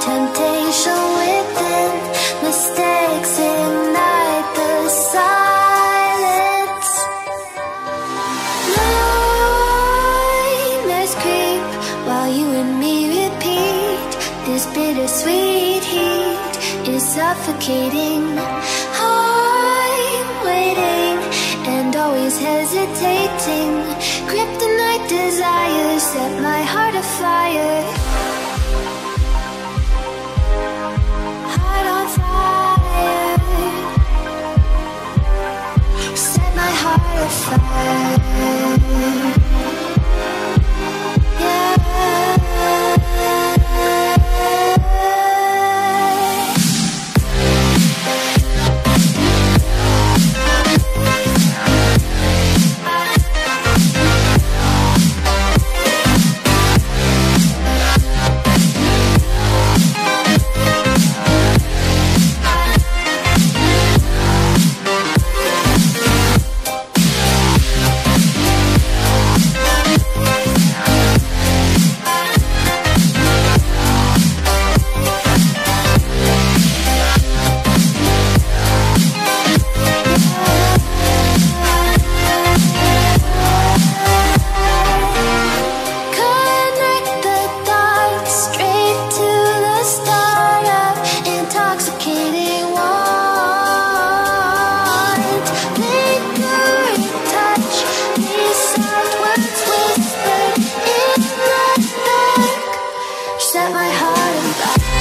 Temptation within Mistakes ignite the silence. While you and me repeat. This heat is suffocating. I'm waiting and always hesitating. Kryptonite desires set my heart afire set my heart on fire.